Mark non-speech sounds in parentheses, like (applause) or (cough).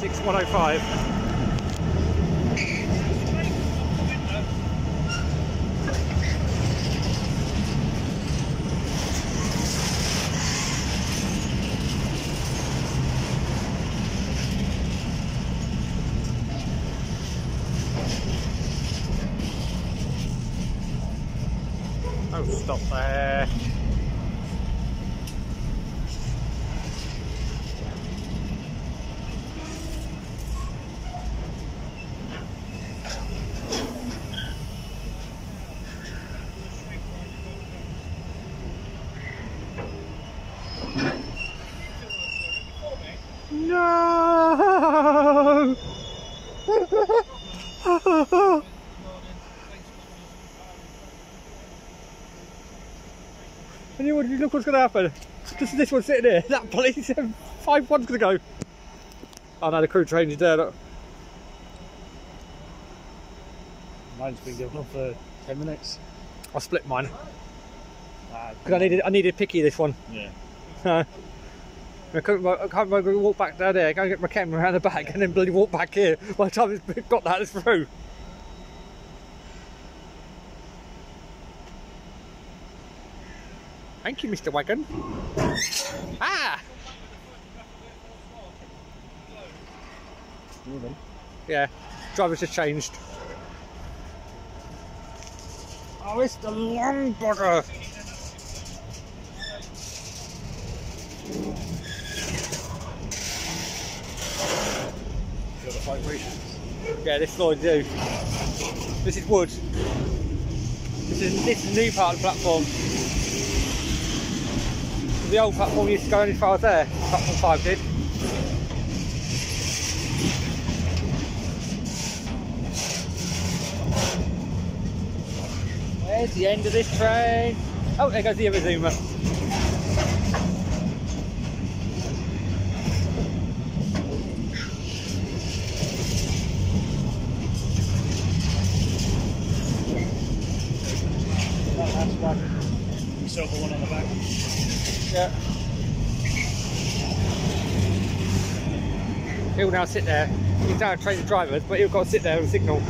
6105. Oh, stop there. No! And you would look what's going to happen. Just this one sitting here. That police five one's going to go. Oh no, the crew changed there. Look. Mine's been given up for 10 minutes. I split mine Ah, because I needed I needed picky this one. yeah. I couldn't, I can't remember walk back down there, go and get my camera around the back, and then bloody walk back here. (laughs) By the time it's got that through. Thank you, Mr. Wagon. Ah! Yeah, driver's just changed. Oh, it's the long bugger. Vibrations. Yeah, this Lloyd do. This is wood. This is this is new part of the platform. The old platform used to go only as far as there. Platform five did. Where's the end of this train? Oh, there goes the other zoomer. That last one. Silver one on the back. Yeah. He'll now sit there. He's now trained the drivers, but he'll got to sit there and signal.